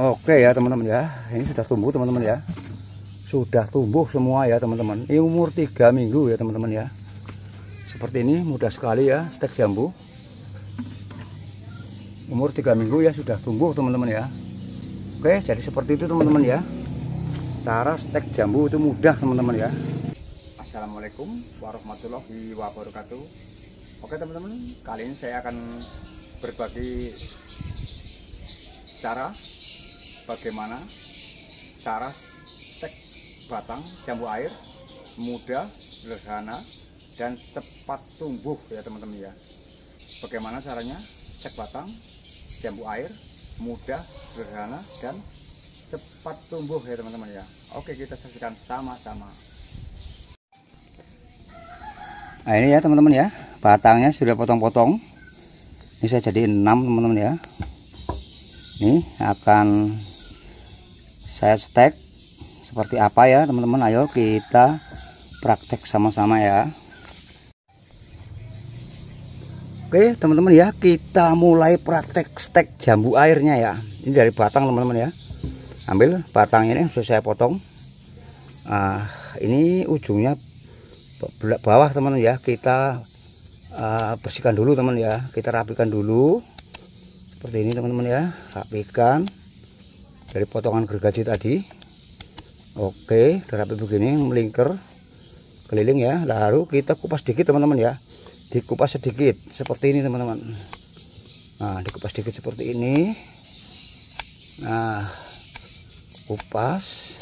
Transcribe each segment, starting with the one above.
oke ya teman-teman ya. Ini sudah tumbuh teman-teman ya. Sudah tumbuh semua ya teman-teman. Ini umur tiga minggu ya teman-teman ya. Seperti ini mudah sekali ya stek jambu. Umur tiga minggu ya sudah tumbuh teman-teman ya. Oke jadi seperti itu teman-teman ya. Cara stek jambu itu mudah teman-teman ya. Assalamualaikum warahmatullahi wabarakatuh. Oke teman-teman kali ini saya akan berbagi cara bagaimana cara stek batang jambu air mudah sederhana dan cepat tumbuh ya teman-teman ya. Bagaimana caranya cek batang jambu air mudah sederhana dan cepat tumbuh ya teman-teman ya. Oke kita saksikan sama-sama. Nah ini ya teman-teman ya. Batangnya sudah potong-potong. Ini saya jadi 6 teman-teman ya. Ini akan saya stek. Seperti apa ya teman-teman? Ayo kita praktek sama-sama ya. Oke teman-teman ya kita mulai praktek stek jambu airnya ya. Ini dari batang teman-teman ya. Ambil batang ini sudah saya potong. Uh, ini ujungnya bawah teman ya. Kita uh, bersihkan dulu teman ya. Kita rapikan dulu. Seperti ini teman-teman ya. Rapikan dari potongan gergaji tadi. Oke udah rapi begini melingkar. Keliling ya lalu kita kupas dikit teman-teman ya. Dikupas sedikit seperti ini teman-teman. Nah dikupas sedikit seperti ini. Nah kupas.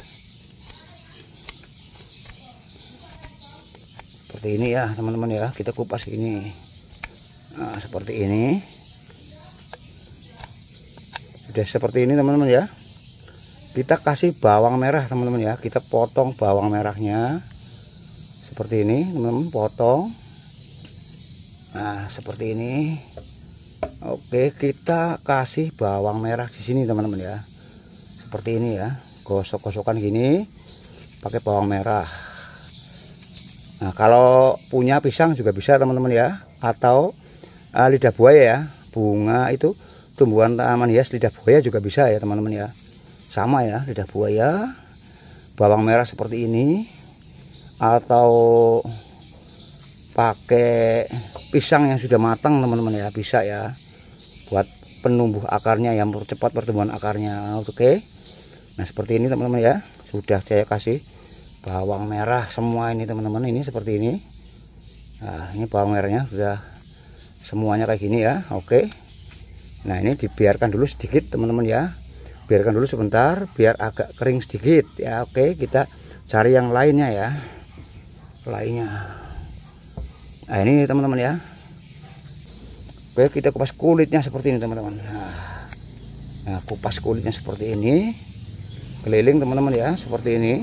Seperti ini ya teman-teman ya kita kupas ini. Nah seperti ini. Sudah seperti ini teman-teman ya kita kasih bawang merah teman-teman ya. Kita potong bawang merahnya. Seperti ini teman-teman potong. Nah seperti ini. Oke kita kasih bawang merah di sini teman-teman ya. Seperti ini ya. Gosok-gosokan gini pakai bawang merah. Nah kalau punya pisang juga bisa teman-teman ya. Atau uh, lidah buaya ya. Bunga itu tumbuhan taman hias lidah buaya juga bisa ya teman-teman ya sama ya lidah buaya. Bawang merah seperti ini. Atau pakai pisang yang sudah matang teman-teman ya. Bisa ya. Buat penumbuh akarnya yang mempercepat pertumbuhan akarnya. Oke. Nah seperti ini teman-teman ya. Sudah saya kasih bawang merah semua ini teman-teman. Ini seperti ini. Nah ini bawang merahnya sudah semuanya kayak gini ya. Oke. Nah ini dibiarkan dulu sedikit teman-teman ya biarkan dulu sebentar biar agak kering sedikit. Ya oke kita cari yang lainnya ya. Lainnya. Nah ini teman-teman ya. Oke kita kupas kulitnya seperti ini teman-teman. Nah, nah kupas kulitnya seperti ini. Keliling teman-teman ya seperti ini.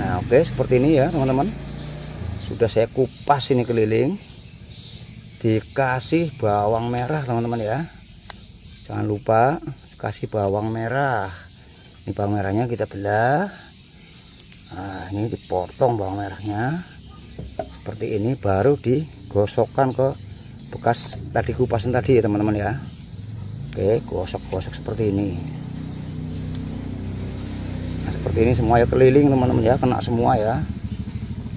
Nah oke seperti ini ya teman-teman. Sudah saya kupas ini keliling. Dikasih bawang merah teman-teman ya jangan lupa kasih bawang merah. Ini bawang merahnya kita belah. Nah ini dipotong bawang merahnya. Seperti ini baru digosokkan ke bekas tadi kupasan tadi ya teman-teman ya. Oke gosok-gosok seperti ini. Nah seperti ini semua ya keliling teman-teman ya. Kena semua ya.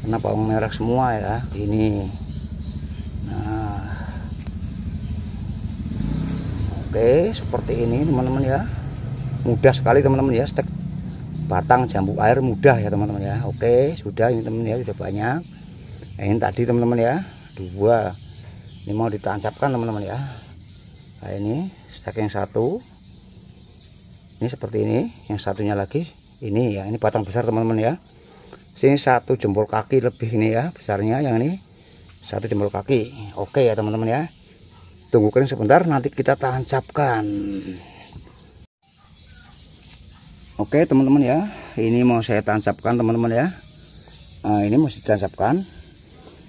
Kena bawang merah semua ya. Ini oke seperti ini teman-teman ya. Mudah sekali teman-teman ya. Stek batang jambu air mudah ya teman-teman ya. Oke sudah ini teman ya sudah banyak. Nah, ini tadi teman-teman ya. Dua. Ini mau ditancapkan teman-teman ya. Nah ini stek yang satu. Ini seperti ini yang satunya lagi. Ini ya ini batang besar teman-teman ya. Sini satu jempol kaki lebih ini ya besarnya. Yang ini satu jempol kaki. Oke ya teman-teman ya tunggu kering sebentar nanti kita tancapkan. Oke teman-teman ya ini mau saya tancapkan teman-teman ya. Nah, ini mesti tancapkan.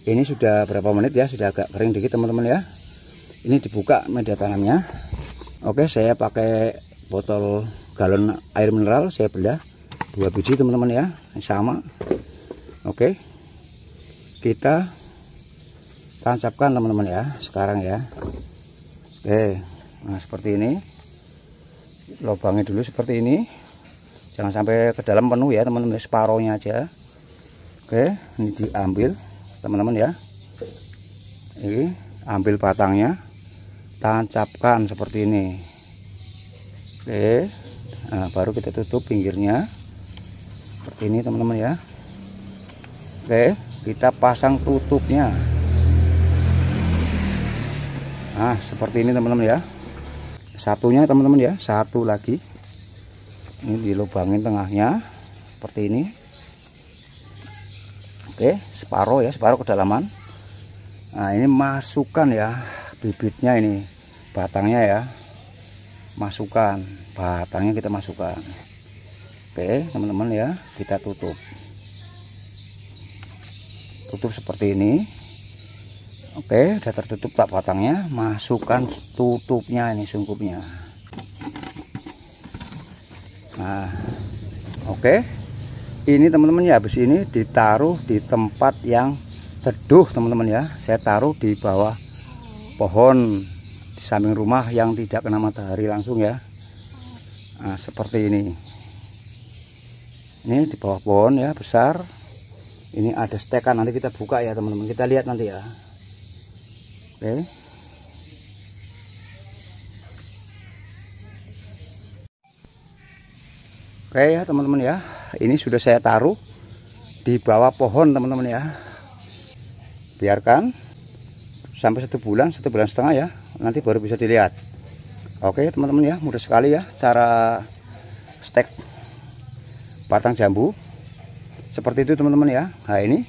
Ini sudah berapa menit ya sudah agak kering dikit teman-teman ya. Ini dibuka media tanamnya. Oke saya pakai botol galon air mineral saya belah dua biji teman-teman ya. Sama. Oke. Kita tancapkan teman-teman ya sekarang ya Oke nah seperti ini. Lubangnya dulu seperti ini. Jangan sampai ke dalam penuh ya teman-teman. Separohnya aja. Oke ini diambil teman-teman ya. Ini ambil batangnya. Tancapkan seperti ini. Oke nah, baru kita tutup pinggirnya. Seperti ini teman-teman ya. Oke kita pasang tutupnya nah seperti ini teman-teman ya. Satunya teman-teman ya. Satu lagi. Ini dilubangin tengahnya seperti ini. Oke separuh ya. Separuh kedalaman. Nah ini masukkan ya bibitnya ini. Batangnya ya. Masukkan. Batangnya kita masukkan. Oke teman-teman ya. Kita tutup. Tutup seperti ini oke udah tertutup tak batangnya. Masukkan tutupnya ini sungkupnya nah oke. Ini teman-teman ya habis ini ditaruh di tempat yang teduh teman-teman ya. Saya taruh di bawah pohon di samping rumah yang tidak kena matahari langsung ya. Nah, seperti ini. Ini di bawah pohon ya besar. Ini ada stekan nanti kita buka ya teman-teman. Kita lihat nanti ya oke oke ya teman-teman ya. Ini sudah saya taruh di bawah pohon teman-teman ya. Biarkan sampai satu bulan satu bulan setengah ya. Nanti baru bisa dilihat. Oke teman-teman ya mudah sekali ya cara stek batang jambu. Seperti itu teman-teman ya. Nah ini.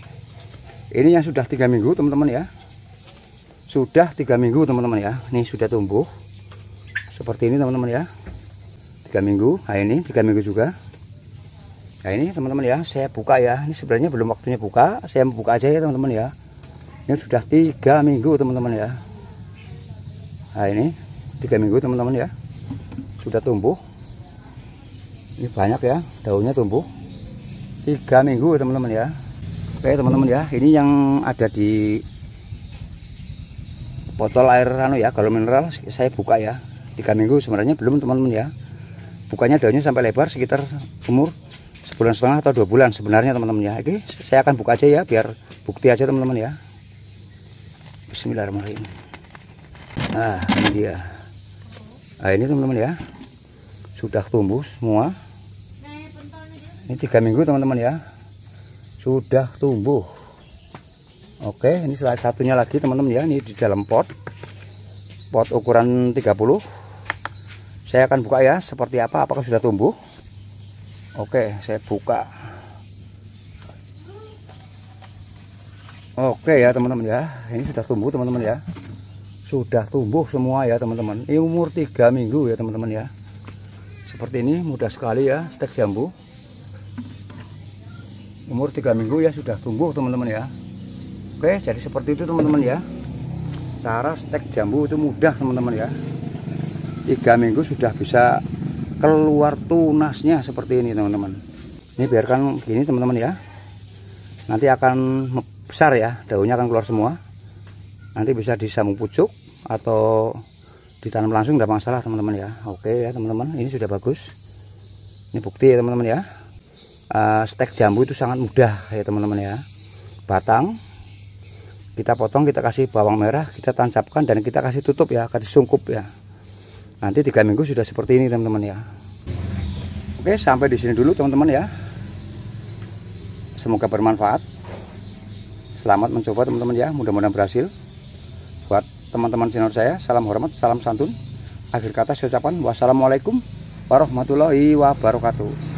Ini yang sudah tiga minggu teman-teman ya sudah tiga minggu teman-teman ya. Ini sudah tumbuh. Seperti ini teman-teman ya. Tiga minggu. Nah ini tiga minggu juga. Nah ini teman-teman ya. Saya buka ya. Ini sebenarnya belum waktunya buka. Saya buka aja ya teman-teman ya. Ini sudah tiga minggu teman-teman ya. Nah ini tiga minggu teman-teman ya. Sudah tumbuh. Ini banyak ya. Daunnya tumbuh. Tiga minggu teman-teman ya. Oke teman-teman ya. Ini yang ada di botol air anu ya kalau mineral saya buka ya. Tiga minggu sebenarnya belum teman-teman ya. Bukanya daunnya sampai lebar sekitar umur sebulan setengah atau dua bulan sebenarnya teman-teman ya. Oke saya akan buka aja ya biar bukti aja teman-teman ya. Bismillahirrahmanirrahim. Nah ini dia. Nah ini teman-teman ya. Sudah tumbuh semua. Ini tiga minggu teman-teman ya. Sudah tumbuh oke ini salah satunya lagi teman-teman ya. Ini di dalam pot. Pot ukuran 30 saya akan buka ya seperti apa apakah sudah tumbuh. Oke saya buka. Oke ya teman-teman ya. Ini sudah tumbuh teman-teman ya. Sudah tumbuh semua ya teman-teman. Ini umur tiga minggu ya teman-teman ya. Seperti ini mudah sekali ya stek jambu. Umur tiga minggu ya sudah tumbuh teman-teman ya Oke jadi seperti itu teman-teman ya. Cara stek jambu itu mudah teman-teman ya. Tiga minggu sudah bisa keluar tunasnya seperti ini teman-teman. Ini biarkan begini teman-teman ya. Nanti akan besar ya. Daunnya akan keluar semua. Nanti bisa disambung pucuk atau ditanam langsung tidak masalah teman-teman ya. Oke ya teman-teman ini sudah bagus. Ini bukti ya teman-teman ya. Uh, stek jambu itu sangat mudah ya teman-teman ya. Batang kita potong kita kasih bawang merah kita tancapkan dan kita kasih tutup ya kasih sungkup ya. Nanti tiga minggu sudah seperti ini teman-teman ya. Oke sampai di sini dulu teman-teman ya. Semoga bermanfaat. Selamat mencoba teman-teman ya. Mudah-mudahan berhasil. Buat teman-teman senior saya salam hormat salam santun. Akhir kata saya ucapkan wassalamualaikum warahmatullahi wabarakatuh